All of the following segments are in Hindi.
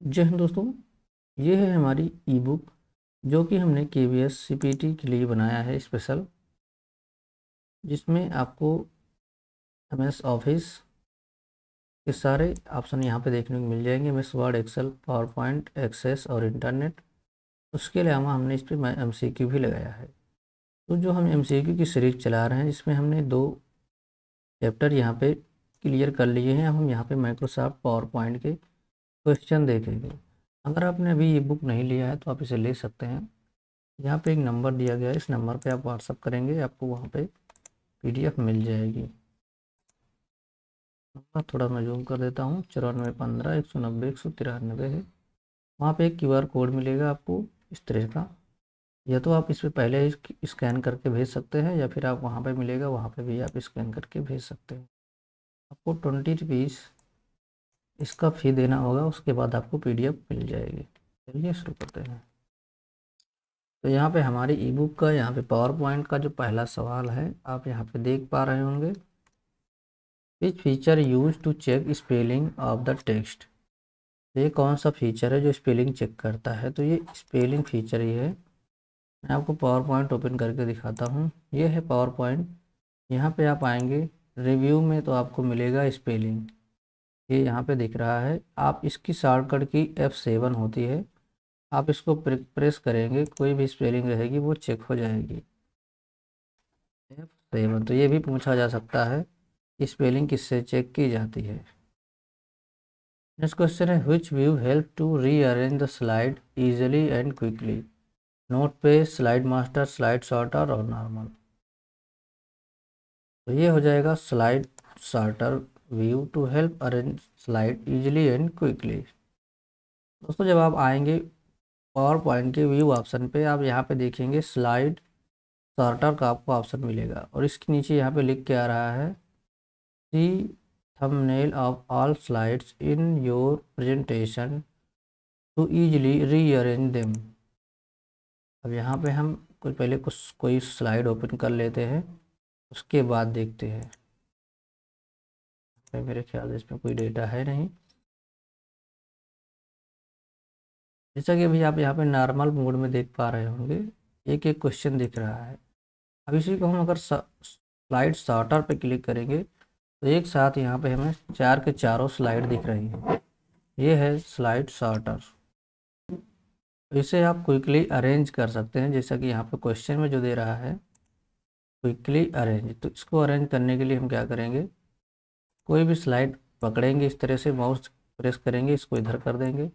जय हिंद दोस्तों, ये है हमारी ई बुक जो कि हमने K V S C P T के लिए बनाया है स्पेशल जिसमें आपको एम एस ऑफ़िस के सारे ऑप्शन यहाँ पे देखने को मिल जाएँगे। M S Word Excel PowerPoint Access और इंटरनेट उसके अलावा हमने इस पर एम सी क्यू भी लगाया है। तो जो हम एम सी क्यू की सीरीज़ चला रहे हैं जिसमें हमने दो चैप्टर यहाँ पे क्लियर कर लिए हैं। अब हम यहाँ पे माइक्रोसॉफ्ट पावर पॉइंट के क्वेश्चन देखेंगे अगर आपने अभी ये बुक नहीं लिया है तो आप इसे ले सकते हैं। यहाँ पे एक नंबर दिया गया है, इस नंबर पे आप व्हाट्सअप करेंगे, आपको वहाँ पे पीडीएफ मिल जाएगी। थोड़ा मैं जूम कर देता हूँ। चौरानवे पंद्रह, एक सौ नब्बे, एक सौ तिरानवे है। वहाँ पे एक क्यूआर कोड मिलेगा आपको इस तरह का। या तो आप इस पर पहले स्कैन करके भेज सकते हैं, या फिर आप वहाँ पे मिलेगा, वहाँ पे भी आप स्कैन करके भेज सकते हैं। आपको ट्वेंटी रुपीज़ इसका फ़ी देना होगा, उसके बाद आपको पीडीएफ मिल जाएगी। चलिए शुरू करते हैं। तो यहाँ पे हमारी ई बुक का, यहाँ पे पावर पॉइंट का जो पहला सवाल है, आप यहाँ पे देख पा रहे होंगे। Which feature use to check spelling of the text ये कौन सा फीचर है जो स्पेलिंग चेक करता है? तो ये स्पेलिंग फीचर ही है। मैं आपको पावर पॉइंट ओपन करके दिखाता हूँ। ये है पावर पॉइंट यहाँ पे आप आएँगे रिव्यू में तो आपको मिलेगा स्पेलिंग ये यहाँ पे दिख रहा है। आप इसकी शॉर्टकट की एफ़ सेवन होती है। आप इसको प्रेस करेंगे, कोई भी स्पेलिंग रहेगी, वो चेक हो जाएगी। एफ़ सेवन तो ये भी पूछा जा सकता है स्पेलिंग किससे चेक की जाती है। नेक्स्ट क्वेश्चन है which view help to rearrange the slide easily and quickly note page slide master slide sorter और नॉर्मल तो ये हो जाएगा slide sorter view to help arrange slide easily and quickly दोस्तों, जब आप आएँगे पावर पॉइंट के व्यू ऑप्शन पे, आप यहाँ पे देखेंगे स्लाइड सॉर्टर का आपको ऑप्शन मिलेगा और इसके नीचे यहाँ पे लिख के आ रहा है see thumbnail of all slides in your presentation to easily rearrange them अब यहाँ पे हम कुछ पहले कुछ, कोई स्लाइड ओपन कर लेते हैं, उसके बाद देखते हैं। मेरे ख्याल से इसमें कोई डेटा है नहीं। जैसा कि अभी आप यहाँ पे नॉर्मल मोड में देख पा रहे होंगे, एक एक क्वेश्चन दिख रहा है। अब इसी को हम अगर स्लाइड शॉर्टर पे क्लिक करेंगे तो एक साथ यहाँ पे हमें चार के चारों स्लाइड दिख रही है। ये है स्लाइड शॉर्टर इसे आप क्विकली अरेंज कर सकते हैं, जैसा कि यहाँ पे क्वेश्चन में जो दे रहा है क्विकली अरेंज तो इसको अरेंज करने के लिए हम क्या करेंगे? कोई भी स्लाइड पकड़ेंगे, इस तरह से माउस प्रेस करेंगे, इसको इधर कर देंगे,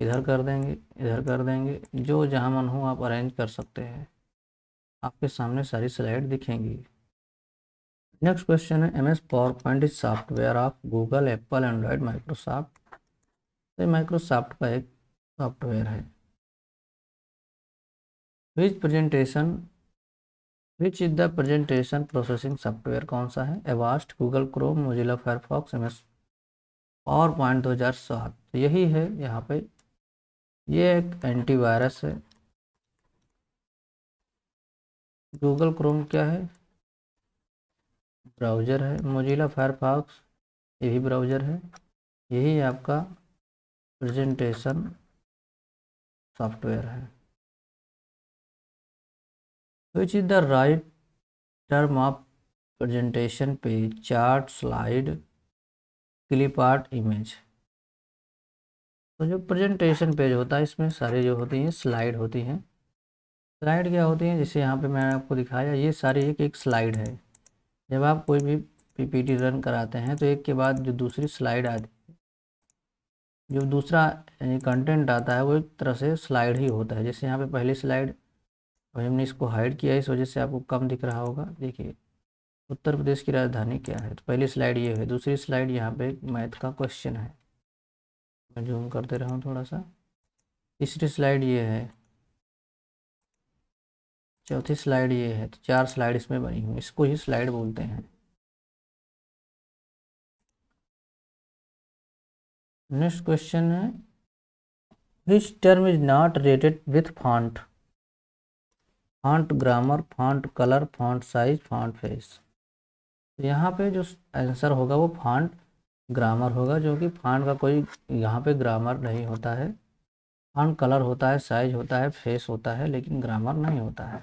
इधर कर देंगे, इधर कर देंगे, जो जहाँ मन हो आप अरेंज कर सकते हैं। आपके सामने सारी स्लाइड दिखेंगी। नेक्स्ट क्वेश्चन है M S PowerPoint is software of Google Apple Android Microsoft तो माइक्रोसॉफ्ट का एक सॉफ्टवेयर है। Which presentation which is the presentation processing software कौन सा है? Avast Google Chrome Mozilla Firefox M S PowerPoint दो हज़ार सात। तो यही है यहाँ पे। ये एक एंटीवायरस है। गूगल क्रोम क्या है? ब्राउज़र है। मोजिला फायरफॉक्स ये भी ब्राउज़र है। यही आपका प्रेजेंटेशन सॉफ्टवेयर है। Which is the right term of presentation page, chart, slide, clip art, image? तो जो प्रेजेंटेशन पेज होता है, इसमें सारी जो होती हैं स्लाइड होती हैं। स्लाइड क्या होती हैं? जैसे यहाँ पे मैंने आपको दिखाया, ये सारी एक एक स्लाइड है। जब आप कोई भी पीपीटी रन कराते हैं तो एक के बाद जो दूसरी स्लाइड आती है, जो दूसरा कंटेंट आता है, वो एक तरह से स्लाइड ही होता है। जैसे यहाँ पे पहली स्लाइड और हमने इसको हाइड किया है इस वजह से आपको कम दिख रहा होगा। देखिए, उत्तर प्रदेश की राजधानी क्या है? तो पहली स्लाइड ये है, दूसरी स्लाइड यहाँ पे मैथ का क्वेश्चन है। मैं जूम करते रहा हूँ थोड़ा सा तीसरी स्लाइड ये है, चौथी स्लाइड ये है तो चार स्लाइड इसमें बनी हुई इसको ही स्लाइड बोलते हैं। नेक्स्ट क्वेश्चन है which term is not rated with font font grammar font colour font size font face तो यहाँ पे जो आंसर होगा वो फॉन्ट ग्रामर होगा, जो कि फॉन्ट का कोई यहाँ पे ग्रामर नहीं होता है। फांड कलर होता है साइज़ होता है फेस होता है, लेकिन ग्रामर नहीं होता है।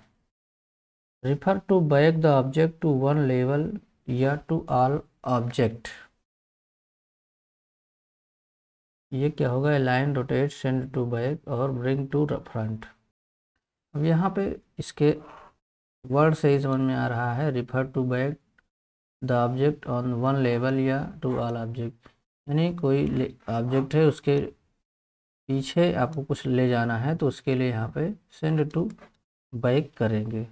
Refer to back the object to one level या टू ऑल ऑब्जेक्ट ये क्या होगा? Line rotate send to back और ब्रिंग टू फ्रंट अब यहाँ पे इसके वर्ड से ही समझ में आ रहा है। Refer to back the object on one level या टू ऑल ऑब्जेक्ट यानी कोई ऑब्जेक्ट है, उसके पीछे आपको कुछ ले जाना है तो उसके लिए यहाँ पे सेंड टू बैक करेंगे।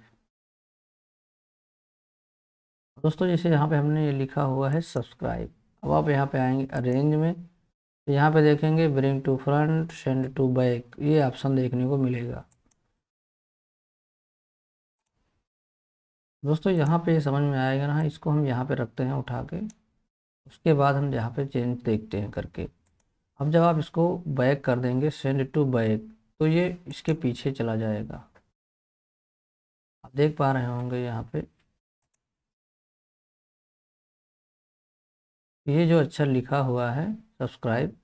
दोस्तों, जैसे यहाँ पे हमने ये लिखा हुआ है सब्सक्राइब अब आप यहाँ पे आएँगे अरेंज में तो यहाँ पे देखेंगे bring to front send to back ये ऑप्शन देखने को मिलेगा। दोस्तों, यहाँ पे समझ में आएगा ना, इसको हम यहाँ पे रखते हैं उठा के। उसके बाद हम यहाँ पे चेंज देखते हैं करके। अब जब आप इसको बैक कर देंगे सेंड टू बैक तो ये इसके पीछे चला जाएगा। आप देख पा रहे होंगे यहाँ पे। ये जो अच्छा लिखा हुआ है सब्सक्राइब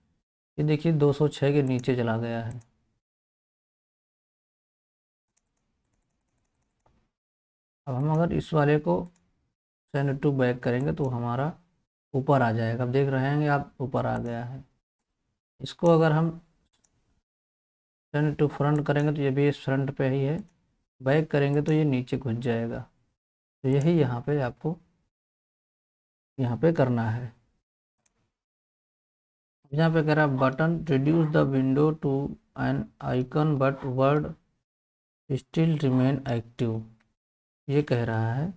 ये देखिए 206 के नीचे चला गया है। अब हम अगर इस वाले को सेंड टू बैक करेंगे तो हमारा ऊपर आ जाएगा। अब देख रहे हैं आप ऊपर आ गया है। इसको अगर हम सेंड टू फ्रंट करेंगे तो ये भी इस फ्रंट पे ही है। बैक करेंगे तो ये नीचे घुस जाएगा। तो यही यहाँ पे आपको यहाँ पे करना है। यहाँ पे कह रहा है button reduce the window to an icon but word still remain active ये कह रहा है,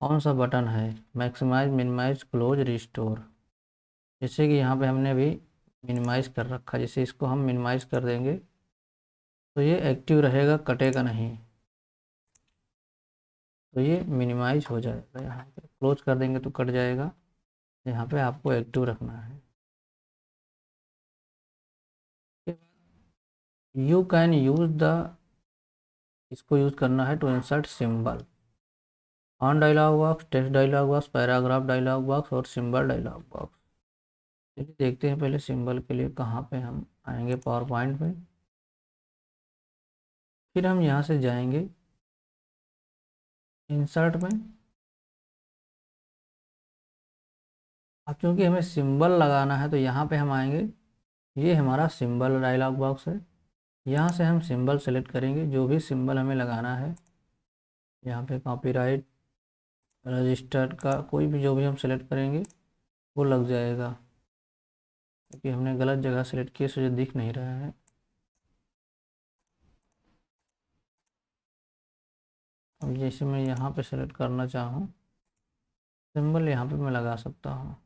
कौन सा बटन है? Maximize, minimize, close, restore. जैसे कि यहाँ पे हमने अभी मिनिमाइज कर रखा जैसे इसको हम मिनिमाइज कर देंगे तो ये एक्टिव रहेगा, कटेगा नहीं। तो ये मिनिमाइज हो जाएगा यहाँ पे। क्लोज कर देंगे तो कट जाएगा। यहाँ पे आपको एक्टिव रखना है। यू कैन यूज़ द इसको यूज़ करना है to insert symbol on dialog box text dialog box paragraph dialog box और सिंबल डायलॉग बॉक्स चलिए देखते हैं पहले सिंबल के लिए कहाँ पे हम आएँगे पावर पॉइंट में. फिर हम यहाँ से जाएँगे इंसर्ट में. अब चूँकि हमें सिंबल लगाना है तो यहाँ पे हम आएँगे. ये हमारा सिंबल डायलॉग बॉक्स है। यहाँ से हम सिंबल सेलेक्ट करेंगे, जो भी सिंबल हमें लगाना है। यहाँ पे कॉपीराइट रजिस्टर का कोई भी जो भी हम सेलेक्ट करेंगे, वो लग जाएगा। क्योंकि हमने गलत जगह सेलेक्ट किया, सो दिख नहीं रहा है। अब जैसे मैं यहाँ पे सेलेक्ट करना चाहूँ सिंबल यहाँ पे मैं लगा सकता हूँ।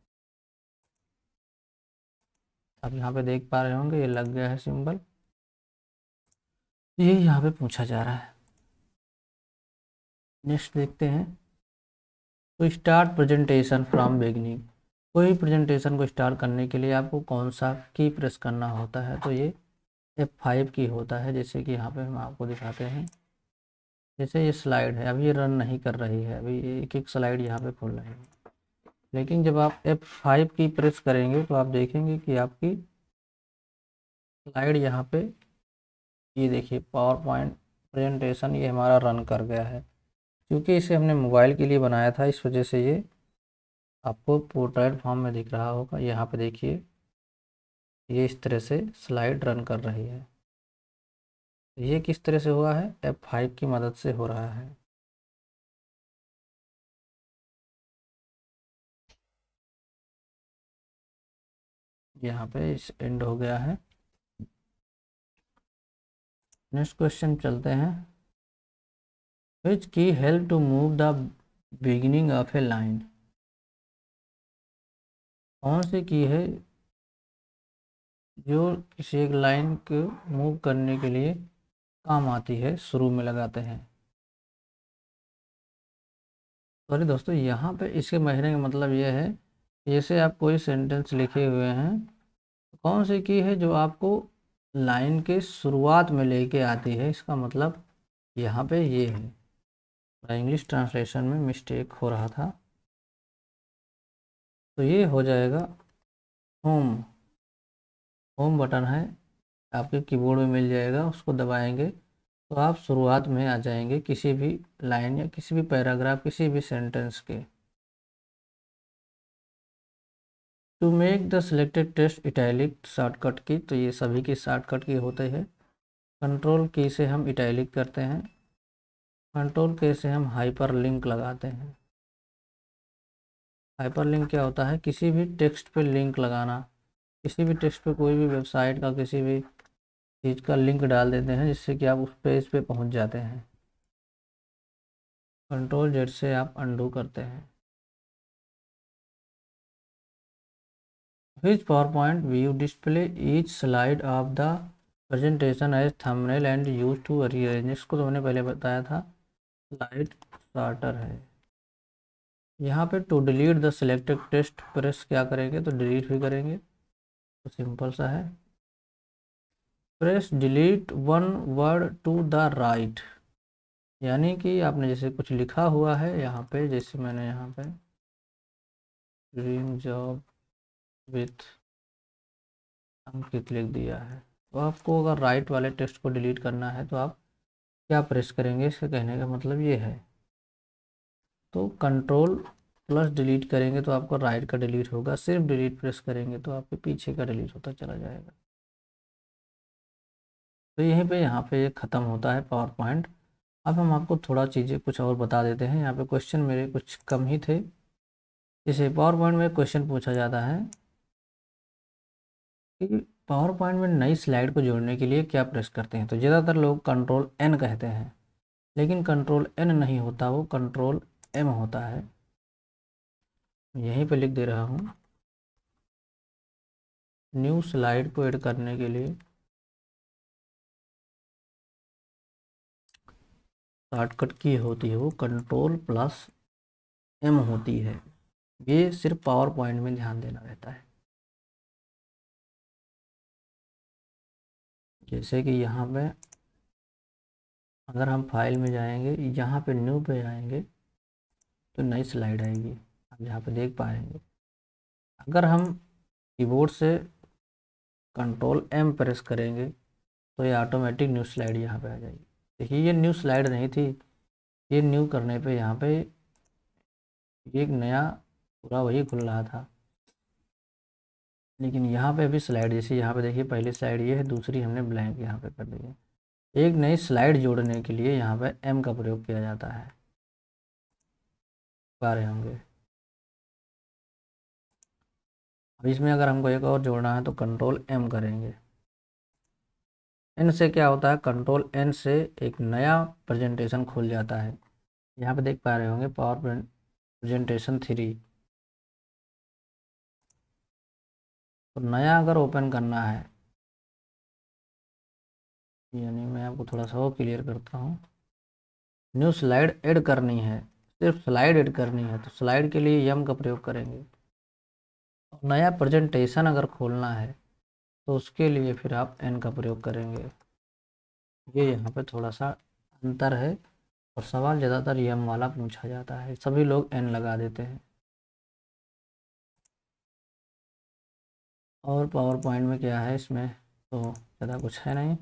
आप यहाँ पे देख पा रहे होंगे, ये लग गया है सिंबल ये यहाँ पे पूछा जा रहा है। नेक्स्ट देखते हैं। तो स्टार्ट प्रेजेंटेशन फ्रॉम बिगनिंग कोई प्रेजेंटेशन को स्टार्ट करने के लिए आपको कौन सा की प्रेस करना होता है? तो ये एफ़ फाइव की होता है, जैसे कि यहाँ पे हम आपको दिखाते हैं। जैसे ये स्लाइड है, अभी ये रन नहीं कर रही है, अभी एक एक स्लाइड यहाँ पे खुल रही है। लेकिन जब आप एफ़ फाइव की प्रेस करेंगे तो आप देखेंगे कि आपकी स्लाइड यहाँ पे ये देखिए पावर पॉइंट प्रेजेंटेशन ये हमारा रन कर गया है। क्योंकि इसे हमने मोबाइल के लिए बनाया था, इस वजह से ये आपको पोर्ट्रेट फॉर्म में दिख रहा होगा। यहाँ पे देखिए, ये इस तरह से स्लाइड रन कर रही है। ये किस तरह से हुआ है? एफ़ फाइव की मदद से हो रहा है। यहाँ पे इस एंड हो गया है। नेक्स्ट क्वेश्चन चलते हैं। Which key help to move the beginning of a line कौन सी की है जो किसी एक लाइन को मूव करने के लिए काम आती है, शुरू में लगाते हैं? सॉरी दोस्तों, यहाँ पे इसके महीने का मतलब यह है, जैसे आप कोई सेंटेंस लिखे हुए हैं, कौन सी की है जो आपको लाइन के शुरुआत में लेके आती है, इसका मतलब यहाँ पे ये है। इंग्लिश ट्रांसलेशन में मिस्टेक हो रहा था। तो ये हो जाएगा होम होम बटन है, आपके कीबोर्ड में मिल जाएगा, उसको दबाएँगे तो आप शुरुआत में आ जाएँगे किसी भी लाइन या किसी भी पैराग्राफ किसी भी सेंटेंस के। To make the selected test italic shortcut key तो ये सभी की शॉर्टकट की होते हैं। कंट्रोल की से हम इटैलिक करते हैं। कंट्रोल के से हम हाइपर लिंक लगाते हैं। हाइपर लिंक क्या होता है? किसी भी टेक्स्ट पे लिंक लगाना। किसी भी टेक्स्ट पे कोई भी वेबसाइट का किसी भी चीज़ का लिंक डाल देते हैं, जिससे कि आप उस पेज पे पहुँच जाते हैं। कंट्रोल जेड से आप अंडू करते हैं। Which PowerPoint view display each slide of the presentation as thumbnail and used to rearrange. इसको तो मैंने पहले बताया था। स्लाइड स्टार्टर है। यहाँ पे to delete the selected test press क्या करेंगे? तो डिलीट भी करेंगे। तो सिंपल सा है। Press delete one word to the right यानी कि आपने जैसे कुछ लिखा हुआ है यहाँ पे, जैसे मैंने यहाँ पे ड्रीम जॉब विथ अंकित लिख दिया है। तो आपको अगर राइट वाले टेक्स्ट को डिलीट करना है तो आप क्या प्रेस करेंगे? इसके कहने का मतलब ये है। तो कंट्रोल प्लस डिलीट करेंगे तो आपका राइट का डिलीट होगा। सिर्फ़ डिलीट प्रेस करेंगे तो आपके पीछे का डिलीट होता चला जाएगा। तो यहीं पे, यहाँ पे ये ख़त्म होता है पावर पॉइंट अब हम आपको थोड़ा चीज़ें कुछ और बता देते हैं। यहाँ पे क्वेश्चन मेरे कुछ कम ही थे। जैसे पावर पॉइंट में क्वेश्चन पूछा जाता है। पावर पॉइंट में नई स्लाइड को जोड़ने के लिए क्या प्रेस करते हैं? तो ज़्यादातर लोग कंट्रोल एन कहते हैं। लेकिन कंट्रोल एन नहीं होता, वो कंट्रोल एम होता है। यहीं पे लिख दे रहा हूँ। न्यू स्लाइड को ऐड करने के लिए शॉर्टकट की होती है वो कंट्रोल प्लस एम होती है। ये सिर्फ़ पावर पॉइंट में ध्यान देना रहता है। जैसे कि यहाँ पे अगर हम फ़ाइल में जाएँगे, यहाँ पे न्यू पे जाएँगे तो नई स्लाइड आएगी। आप यहाँ पे देख पाएँगे। अगर हम कीबोर्ड से कंट्रोल एम प्रेस करेंगे तो ये ऑटोमेटिक न्यू स्लाइड यहाँ पे आ जाएगी। देखिए, ये न्यू स्लाइड नहीं थी। ये न्यू करने पे यहाँ पे एक नया पूरा वही खुल रहा था। लेकिन यहाँ पे अभी स्लाइड जैसे यहाँ पे देखिए, पहली स्लाइड ये है, दूसरी हमने ब्लैंक यहाँ पे कर दी है। एक नई स्लाइड जोड़ने के लिए यहाँ पे एम का प्रयोग किया जाता है। पा रहे होंगे। अब इसमें अगर हमको एक और जोड़ना है तो कंट्रोल एम करेंगे। एन से क्या होता है? कंट्रोल एन से एक नया प्रेजेंटेशन खुल जाता है। यहाँ पे देख पा रहे होंगे पावर प्रेजेंटेशन थ्री तो नया अगर ओपन करना है, यानी मैं आपको थोड़ा सा और क्लियर करता हूँ। न्यू स्लाइड ऐड करनी है, सिर्फ़ स्लाइड ऐड करनी है तो स्लाइड के लिए यम का प्रयोग करेंगे। नया प्रेजेंटेशन अगर खोलना है तो उसके लिए फिर आप एन का प्रयोग करेंगे। ये यहाँ पे थोड़ा सा अंतर है और सवाल ज़्यादातर यम वाला पूछा जाता है। सभी लोग एन लगा देते हैं। और पावर पॉइंट में क्या है इसमें? तो ज़्यादा कुछ है नहीं।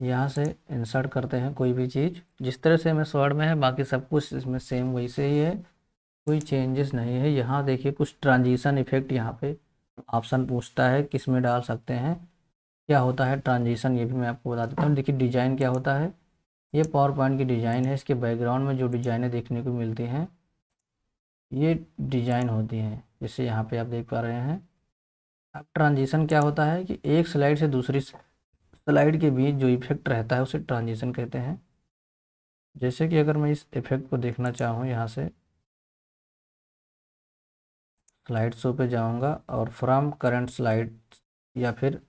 यहाँ से इंसर्ट करते हैं कोई भी चीज़। जिस तरह से हमें शॉर्ट में है, बाकी सब कुछ इसमें सेम वैसे ही है। कोई चेंजेस नहीं है। यहाँ देखिए कुछ ट्रांजिशन इफ़ेक्ट यहाँ पे ऑप्शन पूछता है, किसमें डाल सकते हैं, क्या होता है ट्रांजिशन ये भी मैं आपको बता देता हूँ। देखिए डिज़ाइन क्या होता है? ये पावर पॉइंट की डिज़ाइन है। इसके बैकग्राउंड में जो डिज़ाइनें देखने को मिलती हैं, ये डिज़ाइन होती हैं। जैसे यहाँ पे आप देख पा रहे हैं। अब ट्रांजिशन क्या होता है कि एक स्लाइड से दूसरी स्लाइड के बीच जो इफ़ेक्ट रहता है, उसे ट्रांजिशन कहते हैं। जैसे कि अगर मैं इस इफ़ेक्ट को देखना चाहूँ यहाँ से। स्लाइड शो पे जाऊँगा और फ्रॉम करंट स्लाइड या फिर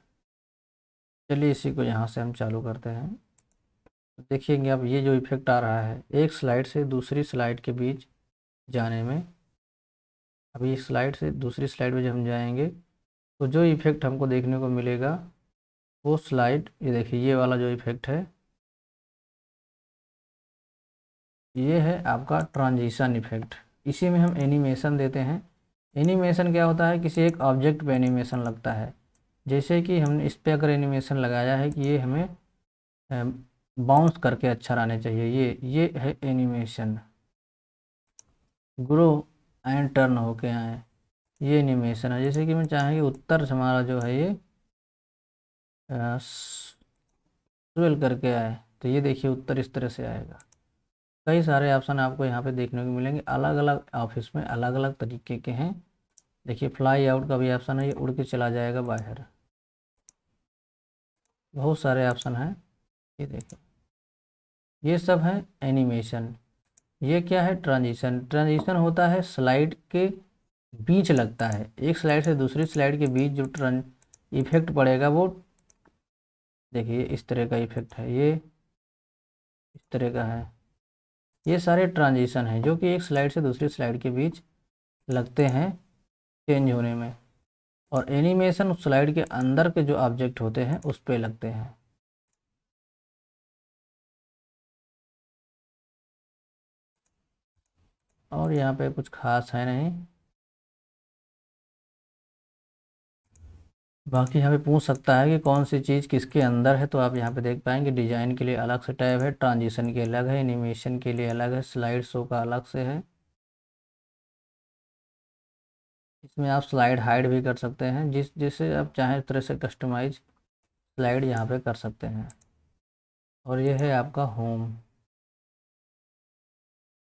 चलिए इसी को यहाँ से हम चालू करते हैं। तो देखिएँगे अब ये जो इफ़ेक्ट आ रहा है, एक स्लाइड से दूसरी स्लाइड के बीच जाने में अभी इस स्लाइड से दूसरी स्लाइड में जब हम जाएँगे तो जो इफ़ेक्ट हमको देखने को मिलेगा, वो स्लाइड ये देखिए, ये वाला जो इफ़ेक्ट है, ये है आपका ट्रांजिशन इफ़ेक्ट इसी में हम एनिमेशन देते हैं। एनिमेशन क्या होता है? किसी एक ऑब्जेक्ट पे एनिमेशन लगता है। जैसे कि हमने इस पर अगर एनिमेशन लगाया है कि ये हमें बाउंस करके अच्छा रहने चाहिए। ये ये है एनिमेशन ग्रो एंड टर्न होके आए। ये एनिमेशन है, जैसे कि मैं चाहें कि उत्तर से हमारा जो है ये स्वेल करके आए। तो ये देखिए उत्तर इस तरह से आएगा। कई सारे ऑप्शन आपको यहाँ पे देखने को मिलेंगे। अलग अलग ऑफ़िस में अलग अलग तरीके के हैं। देखिए फ्लाई आउट का भी ऑप्शन है, ये उड़ के चला जाएगा बाहर। बहुत सारे ऑप्शन हैं। ये देखिए। ये सब है एनिमेशन ये क्या है? ट्रांजिशन ट्रांजिशन होता है स्लाइड के बीच लगता है। एक स्लाइड से दूसरी स्लाइड के बीच जो ट्रां इफ़ेक्ट पड़ेगा वो देखिए, इस तरह का इफ़ेक्ट है ये। इस तरह का है। ये सारे ट्रांजिशन हैं जो कि एक स्लाइड से दूसरी स्लाइड के बीच लगते हैं चेंज होने में। और एनिमेशन स्लाइड के अंदर के जो ऑब्जेक्ट होते हैं उस पर लगते हैं। और यहाँ पे कुछ खास है नहीं। बाकी यहाँ पे पूछ सकता है कि कौन सी चीज़ किसके अंदर है तो आप यहाँ पे देख पाएँगे। डिज़ाइन के लिए अलग से टैब है, ट्रांजिशन के अलग है, एनिमेशन के लिए अलग है, स्लाइड शो का अलग से है। इसमें आप स्लाइड हाइड भी कर सकते हैं, जिस जिसे आप चाहें तरह से कस्टमाइज स्लाइड यहाँ पे कर सकते हैं। और ये है आपका होम।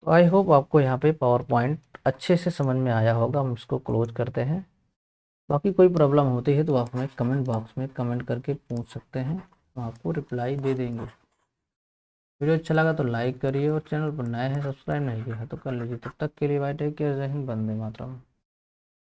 तो आई होप आपको यहाँ पे पावर पॉइंट अच्छे से समझ में आया होगा। हम इसको क्लोज करते हैं। बाकी कोई प्रॉब्लम होती है तो आप हमें कमेंट बॉक्स में कमेंट करके पूछ सकते हैं। तो आपको रिप्लाई दे देंगे। वीडियो अच्छा लगा तो लाइक करिए और चैनल पर नए हैं सब्सक्राइब नहीं किया तो कर लीजिए। तब तक के लिए बाय टेक केयर जय हिंद बंदे मातरम।